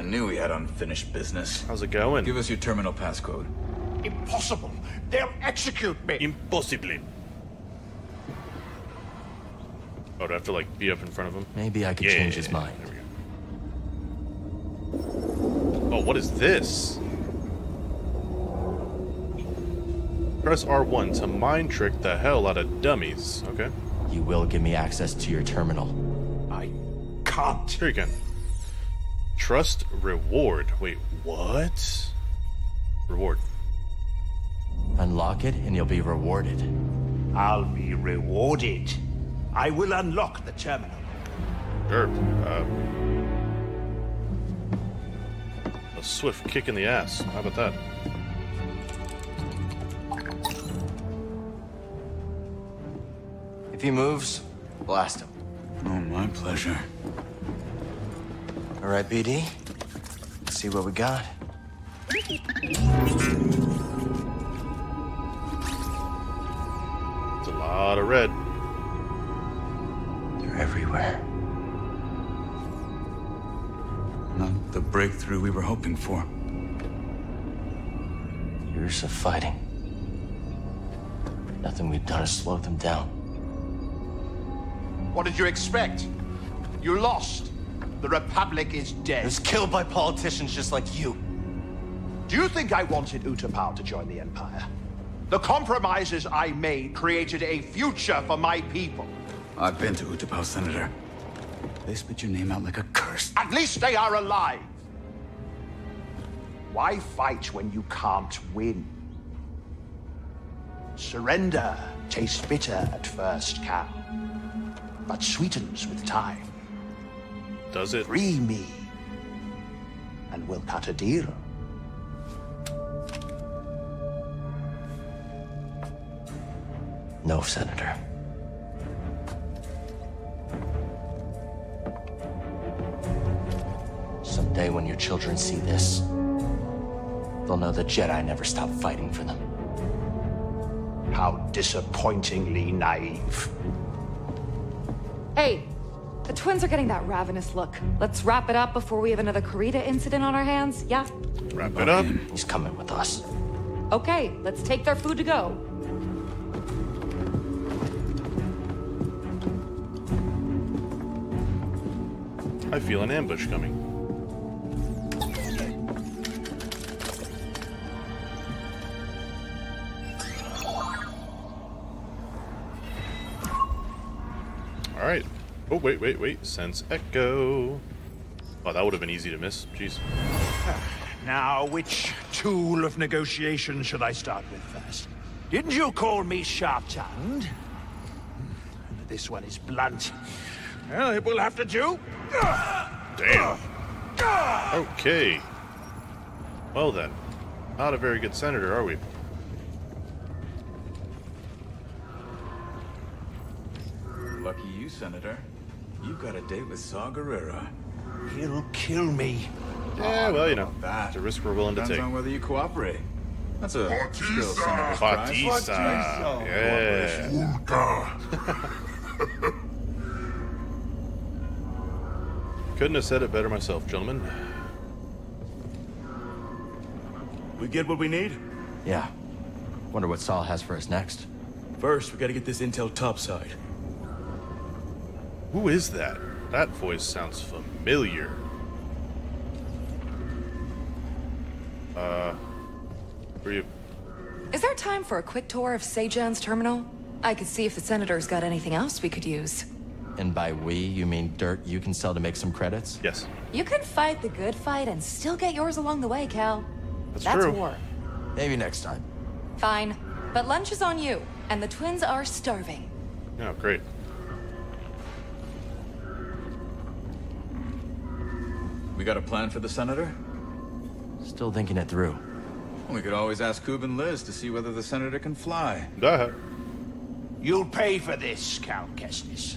I knew we had unfinished business. How's it going? Give us your terminal passcode. Impossible. They'll execute me. Impossibly. Oh, do I have to like be up in front of him? Maybe I could Yeah, change his mind. There we go. Oh, what is this? Press R1 to mind trick the hell out of dummies. Okay. You will give me access to your terminal. I can't. Here you can. Trust reward. Wait, what? Reward. Unlock it and you'll be rewarded. I'll be rewarded. I will unlock the terminal. Sure. Uh, a swift kick in the ass. How about that? If he moves, blast him. Oh, my pleasure. All right, BD. Let's see what we got. It's a lot of red. They're everywhere. Not the breakthrough we were hoping for. Years of fighting. Nothing we've done has slowed them down. What did you expect? You lost. The Republic is dead. It was killed by politicians just like you. Do you think I wanted Utapau to join the Empire? The compromises I made created a future for my people. I've been to Utapau, Senator. They spit your name out like a curse. At least they are alive. Why fight when you can't win? Surrender tastes bitter at first, Cal, but sweetens with time. Does it? Free me, and we'll cut a deal. No, Senator. Someday when your children see this, they'll know the Jedi never stopped fighting for them. How disappointingly naive. Hey, the twins are getting that ravenous look. Let's wrap it up before we have another Karita incident on our hands, yeah? Wrap it up. He's coming with us. Okay, let's take their food to go. I feel an ambush coming. Oh, wait, wait, wait. Sense Echo. Oh, that would have been easy to miss. Jeez. Now, which tool of negotiation should I start with first? Didn't you call me sharp-tongued? This one is blunt. Well, it will have to do. Damn. Okay. Well then. Not a very good senator, are we? Lucky you, Senator. You've got a date with Saw Gerrera. He'll kill me. Yeah, well, you know. That It's a risk we're willing to depends take. on whether you cooperate. That's a skill Senator's prize. Batista. Yeah. Couldn't have said it better myself, gentlemen. We get what we need? Yeah. Wonder what Saw has for us next. First, we gotta get this intel topside. Who is that? That voice sounds familiar. Uh, were you? Is there time for a quick tour of Sejan's terminal? I could see if the senator's got anything else we could use. And by we, you mean dirt you can sell to make some credits? Yes, You can fight the good fight and still get yours along the way, Cal. that's, That's true. war. Maybe next time. Fine. But lunch is on you, and the twins are starving. Yeah, great. We got a plan for the Senator? Still thinking it through. We could always ask Coob and Liz to see whether the Senator can fly. Uh, You'll pay for this, Cal Kestis.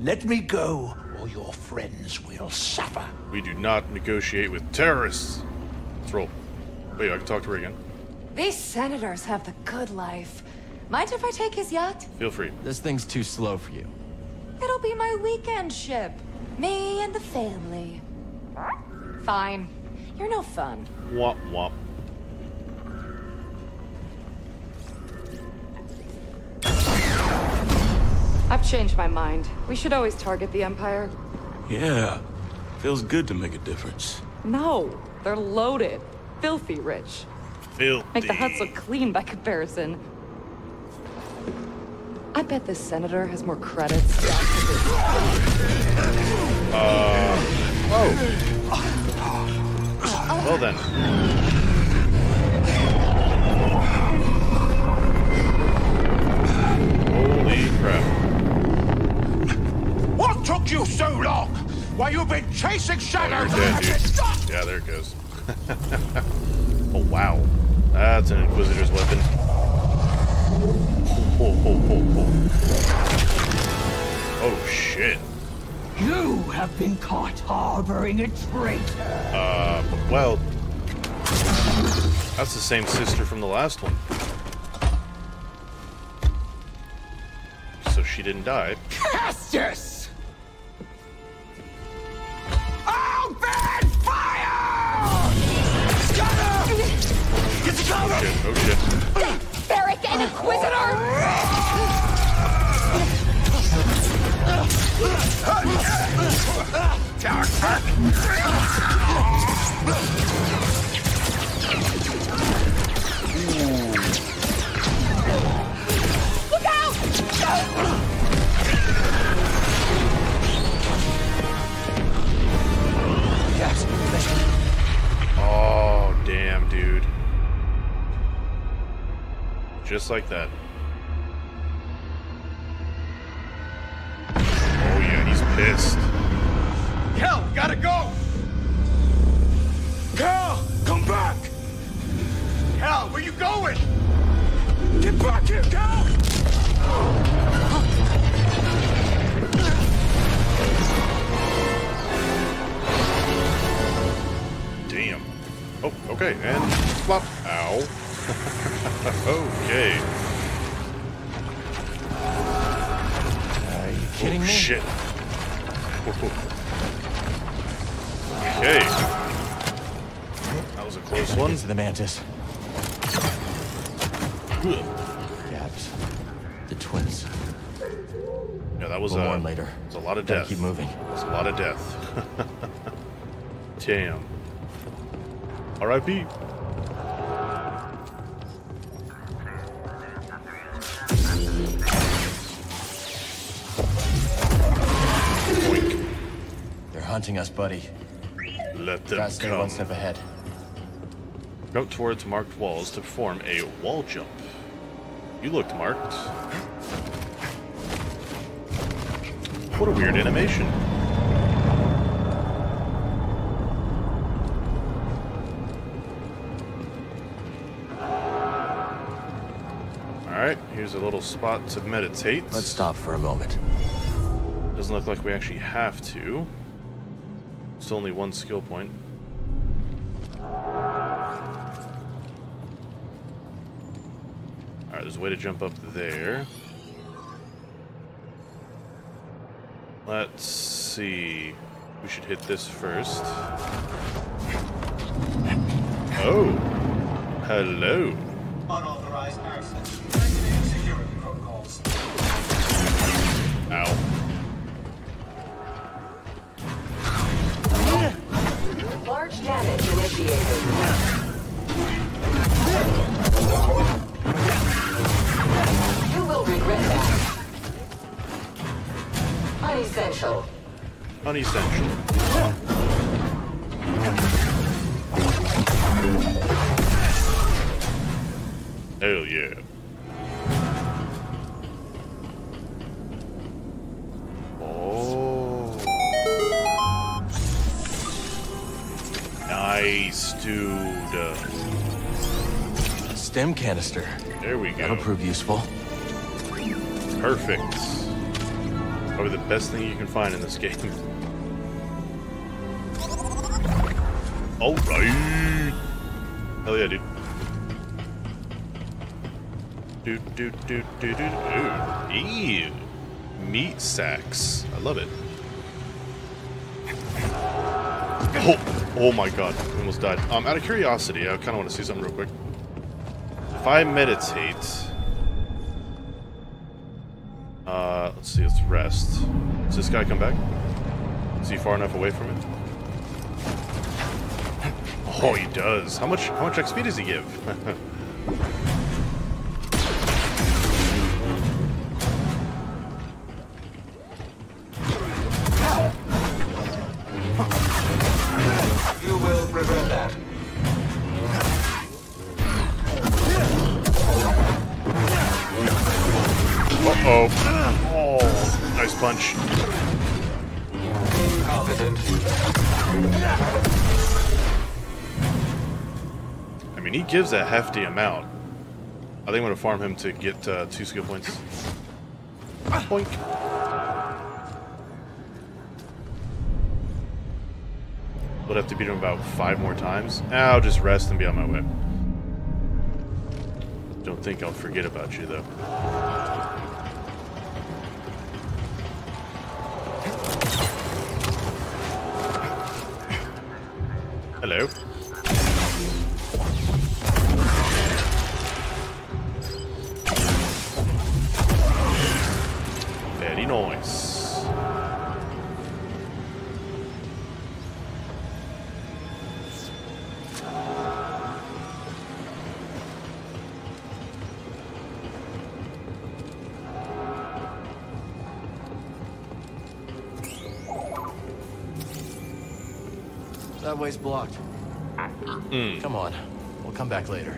Let me go, or your friends will suffer. we do not negotiate with terrorists. Let's roll. Wait, I can talk to her again. These senators have the good life. Mind if I take his yacht? Feel free. This thing's too slow for you. It'll be my weekend ship. Me and the family. Fine. You're no fun. Wop wop. I've changed my mind. We should always target the Empire. Yeah. Feels good to make a difference. No, they're loaded. Filthy rich. Filthy. Make the huts look clean by comparison. I bet this senator has more credits. Uh, oh. Well then. Holy crap. What took you so long? Why, you've been chasing Oh, Shadow you're dead. Yeah, there it goes. oh, wow. That's an Inquisitor's weapon. Ho, ho, ho. Oh, shit. You have been caught harboring a traitor. Uh, well... That's the same sister from the last one. So she didn't die. Kestis! Open fire! Get the cover! Shit, oh shit. Beric and Inquisitor! Just like that. Oh, yeah, he's pissed. Cal, gotta go! Cal, come back! Cal, where you going? Get back here, Cal! Damn. Oh, okay, and flop. Ow. okay. Are you oh, kidding oh, me? shit. Okay. That was a close one. Into the mantis. Gabs. The twins. Yeah, that was a, mourn uh, later. It was a lot of Gotta death. keep moving. It was a lot of death. Damn. R.I.P. hunting us, buddy. Let them Gotta stay come. one step ahead. Go towards marked walls to perform a wall jump. You looked marked. What a weird animation. Alright, here's a little spot to meditate. Let's stop for a moment. Doesn't look like we actually have to. Still only one skill point. Alright, there's a way to jump up there. Let's see. We should hit this first. Oh! Hello! Initiated. You will regret that. Unessential. Unessential. Hell yeah. Dude. Stim canister. There we go. That'll prove useful. Perfect. Probably the best thing you can find in this game. Alright. Hell yeah, dude. Do do do do do do. Ew. Meat sacks. I love it. Oh, oh my god, I almost died. Um, out of curiosity, I kind of want to see something real quick. If I meditate, uh, let's see, let's rest. Does this guy come back? Is he far enough away from it? Oh, he does. How much? How much XP does he give? gives a hefty amount. I think I'm gonna farm him to get uh, two skill points. Boink. Would have to beat him about five more times. I'll just rest and be on my way. Don't think I'll forget about you, though. Hello. That way's blocked. Hmm. Come on. We'll come back later.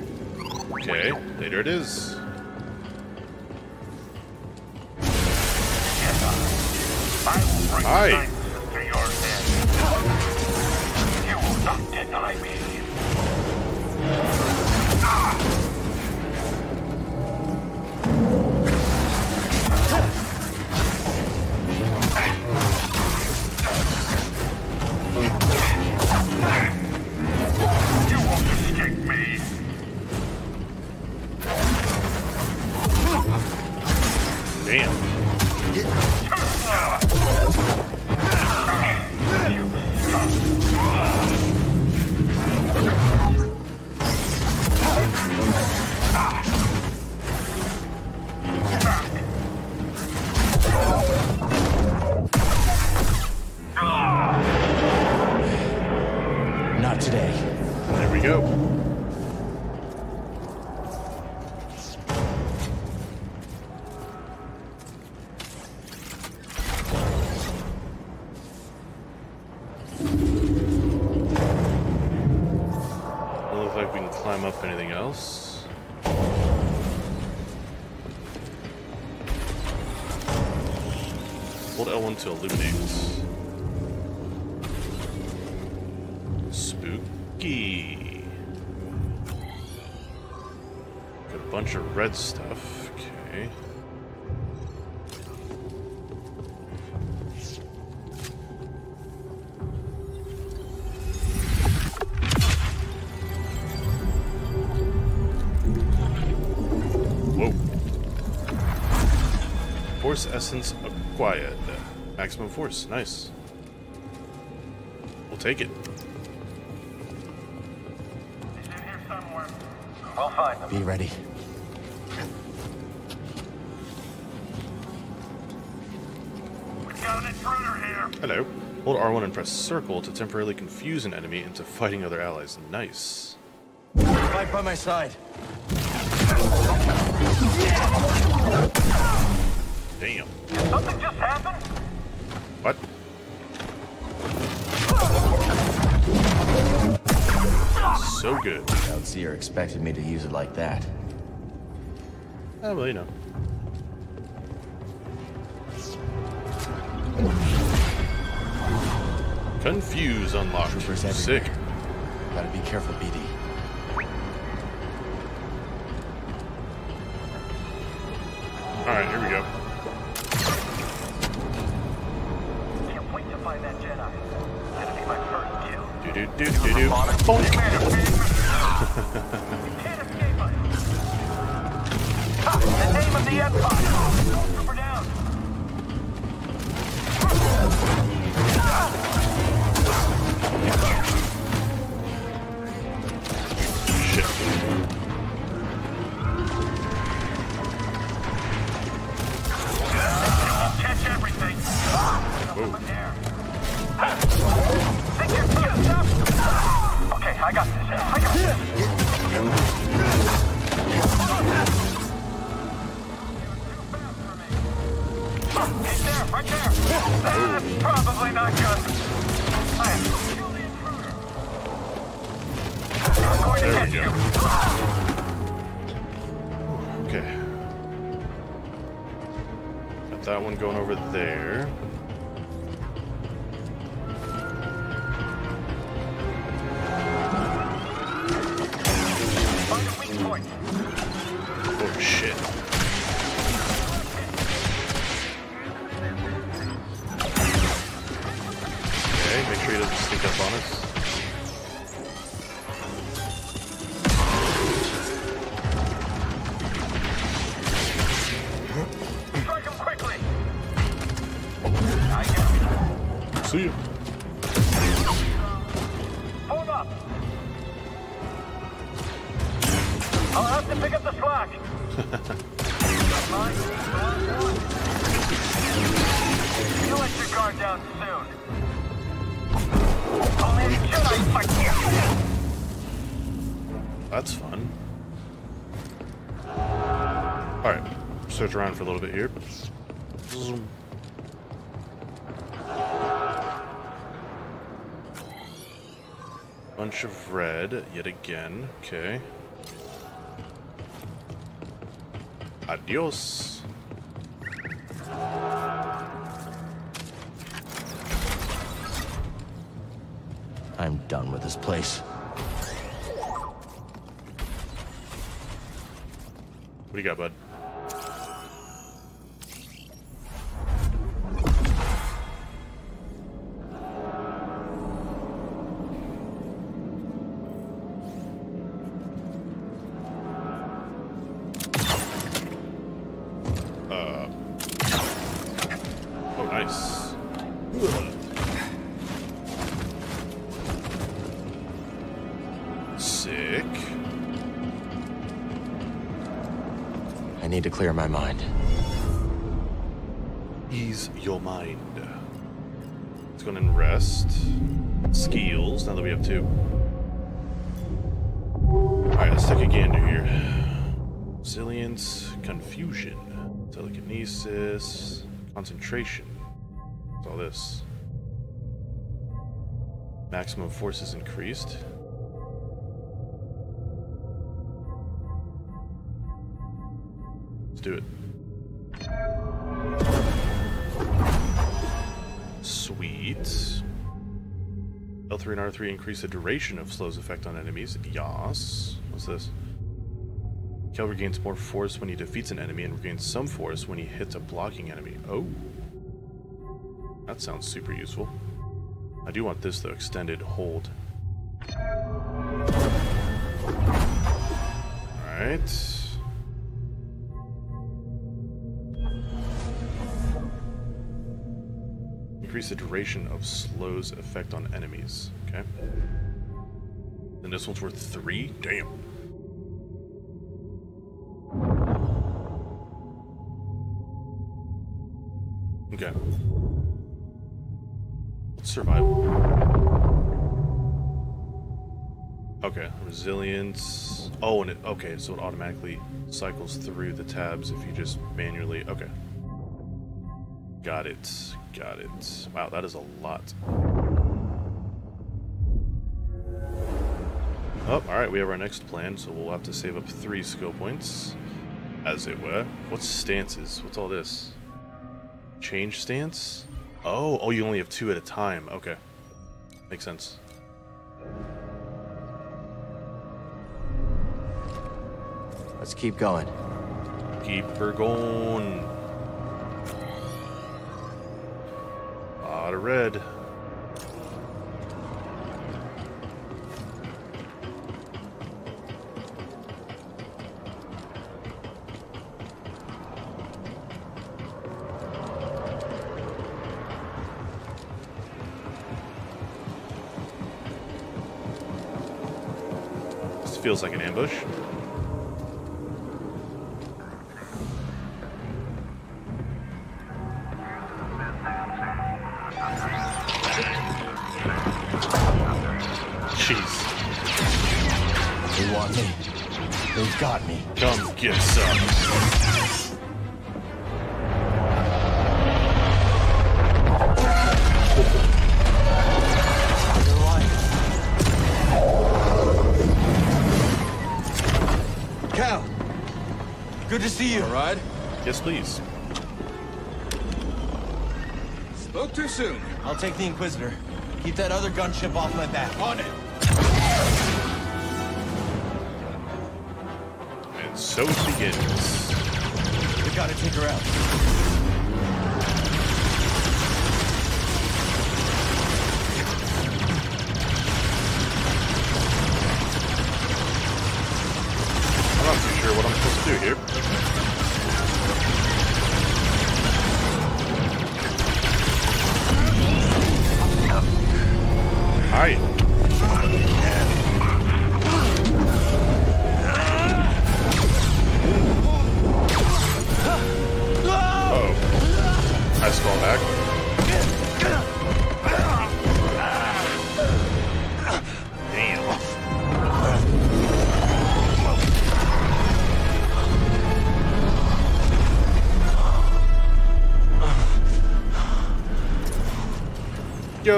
Okay, later it is. Hi. You to illuminate. Spooky. Got a bunch of red stuff. Okay. Whoa. Force essence acquired. Maximum force. Nice. We'll take it. We'll find them. Be ready. We've got an intruder here. Hello. Hold R1 and press circle to temporarily confuse an enemy into fighting other allies. Nice. Right by my side. Damn. Something just happened? So good. Don't see you're me to use it like that. Ah, well, you know. Confuse unlocked. Troopers everywhere. Sick. Gotta be careful, BD. Alright, here we go. Can't wait to find He's there, right there. That's probably not good. I kill the intruder. There go. Okay. Got that one going over there. Find a weak point. I'll have to pick up the slack. you let your guard down soon. Oh, you. That's fun. Alright, search around for a little bit here. Zoom. Bunch of red, yet again. Okay. Adios. I'm done with this place. What do you got, bud? To clear my mind. Ease your mind. Let's go and rest. Skills, now that we have two. Alright, let's take a gander here. Resilience, confusion, telekinesis, concentration. What's all this? Maximum force is increased. Let's do it. Sweet. L3 and R3 increase the duration of slow's effect on enemies. Yas. What's this? Cal regains more force when he defeats an enemy and regains some force when he hits a blocking enemy. Oh. That sounds super useful. I do want this though, extended hold. Alright. Increase the duration of slow's effect on enemies. Okay. And this one's worth three? Damn. Okay. Survival. Okay, resilience. Oh, and it, okay, so it automatically cycles through the tabs if you just manually. Okay. Got it. Got it. Wow, that is a lot. Oh, alright, we have our next plan, so we'll have to save up three skill points, as it were. What's stances? What's all this? Change stance? Oh, oh, you only have two at a time. Okay. Makes sense. Let's keep going. Keep her going. Lot of red. This feels like an ambush. See you. All right. Yes, please. Spoke too soon. I'll take the Inquisitor. Keep that other gunship off my back. On it. And so it begins. We gotta take her out.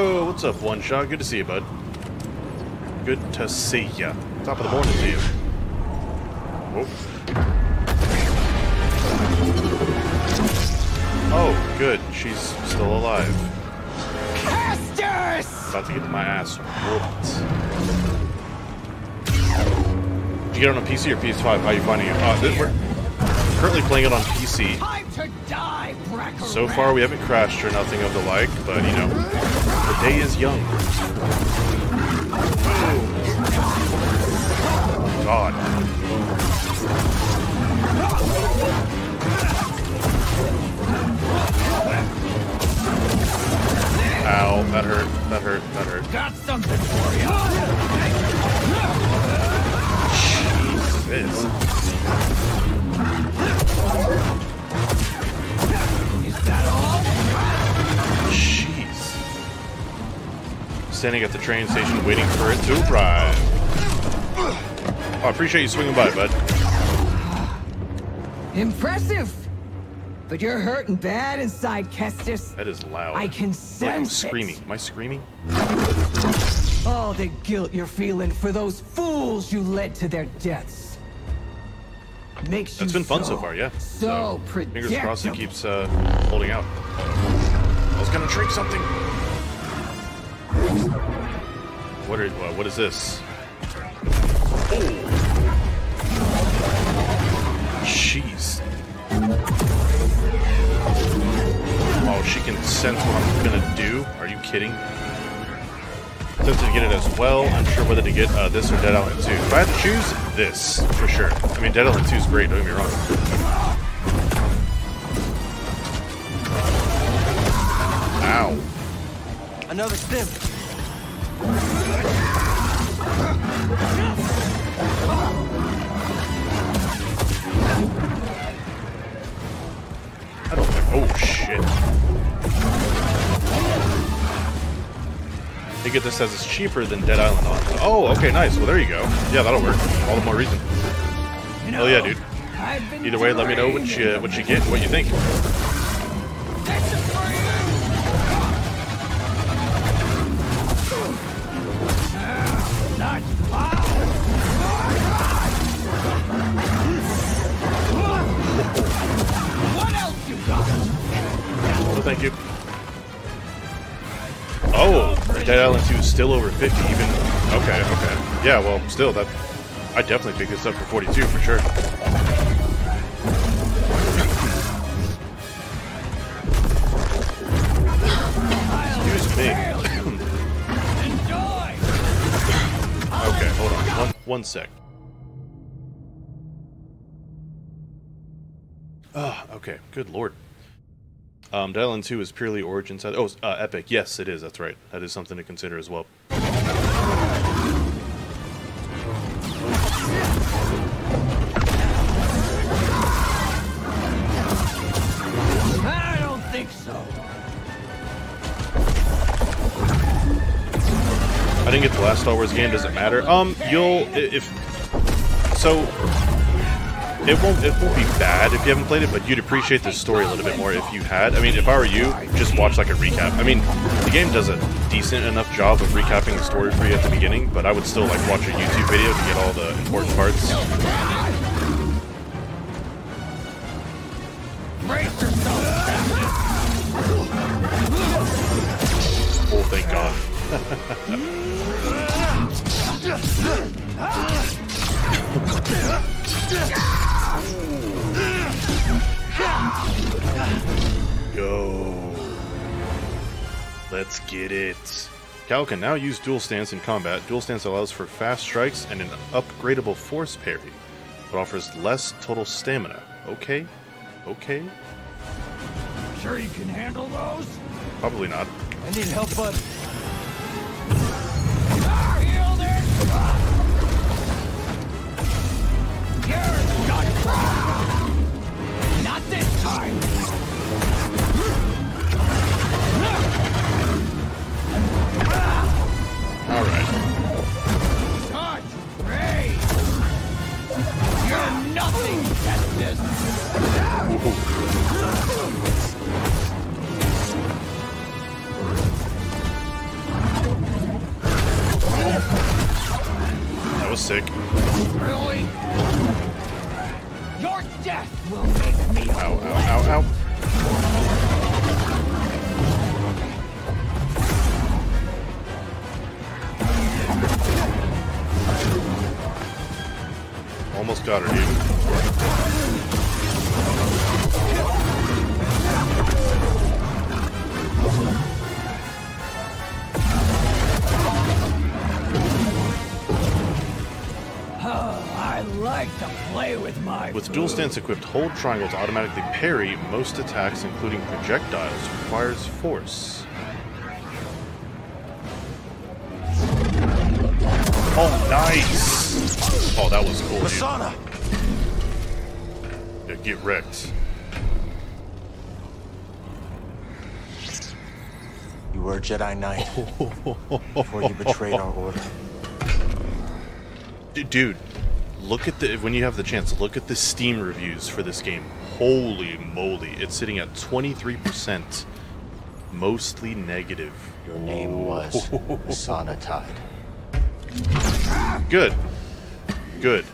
Yo, what's up, One Shot? Good to see you, bud. Good to see ya. Top of the morning to you. Whoa. Oh, good. She's still alive. Estus! About to get my ass whooped. Did you get it on PC or PS5? How are you finding it? Uh, this, we're currently playing it on PC. Time to die, Bracker So far, we haven't crashed or nothing of the like, but you know, the day is young. God. Ow, that hurt, that hurt, that hurt. Got something for you. Jesus. Standing at the train station waiting for it to arrive. Oh, I appreciate you swinging by, bud. Impressive. But you're hurting bad inside, Kestis. That is loud. I can Look, I'm sense it. screaming. Am I screaming? All the guilt you're feeling for those fools you led to their deaths. Makes you That's been fun so so, far, yeah. So Fingers crossed it keeps uh, holding out. I was gonna drink something. What are uh, what is this? Oh. Jeez. Oh, she can sense what I'm gonna do. Are you kidding? Tempted to get it as well. Unsure whether to get uh, this or Dead Island 2. If I had to choose, this for sure. I mean, Dead Island 2 is great. Don't get me wrong. Ow. Another stim. I don't think. Oh shit. They get this as it's cheaper than Dead Island on. Oh, okay, nice. Well, there you go. Yeah, that'll work. All the more reason. You Hell yeah, dude. Either way, let me know what you what you get, and what you think. Oh, Dead Island 2 is still over 50 even. Okay, okay. Yeah, well, still, that... I definitely pick this up for 42 for sure. Excuse me. Okay, hold on. One, one sec. Ah, okay. Good lord. Um, Dead Island 2 is purely Origin side. Oh, uh, Epic. Yes, it is. That's right. That is something to consider as well. I don't think so. I didn't get the last Star Wars game. Does it matter? Um, you'll if so it won't it won't be bad if you haven't played it, but you'd appreciate the story a little bit more if you had. I mean, if I were you, just watch like a recap. I mean, the game does a decent enough job of recapping the story for you at the beginning, but I would still like watch a YouTube video to get all the important parts. Oh, thank God. Go. Let's get it. Cal can now use dual stance in combat. Dual stance allows for fast strikes and an upgradable force parry, but offers less total stamina. Okay, okay, Sure you can handle those? probably not. I need help, bud. Got her, dude. Oh, I like to play with my With dual stance equipped, hold triangle to automatically parry most attacks, including projectiles, requires force. Oh, nice! Oh, that was cool, dude. Masana! Yeah, get wrecked. You were a Jedi Knight before you betrayed our order. Dude, look at the when you have the chance, look at the Steam reviews for this game. Holy moly, it's sitting at 23%, mostly negative. Your name was Masana Tide. Good. Good.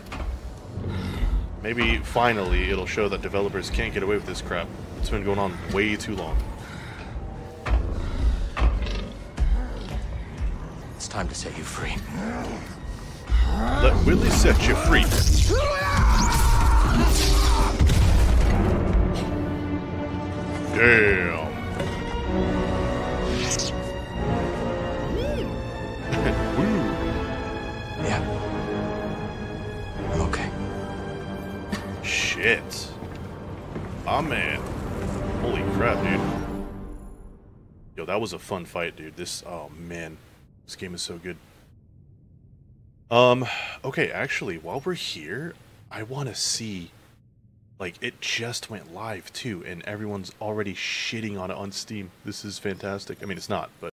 Maybe finally it'll show that developers can't get away with this crap. It's been going on way too long. It's time to set you free. Let Willie set you free. Damn. Shit. Ah man. Holy crap, dude. Yo, that was a fun fight, dude. This oh man. This game is so good. Um, okay, actually, while we're here, I wanna see like it just went live too, and everyone's already shitting on it on Steam. This is fantastic. I mean it's not, but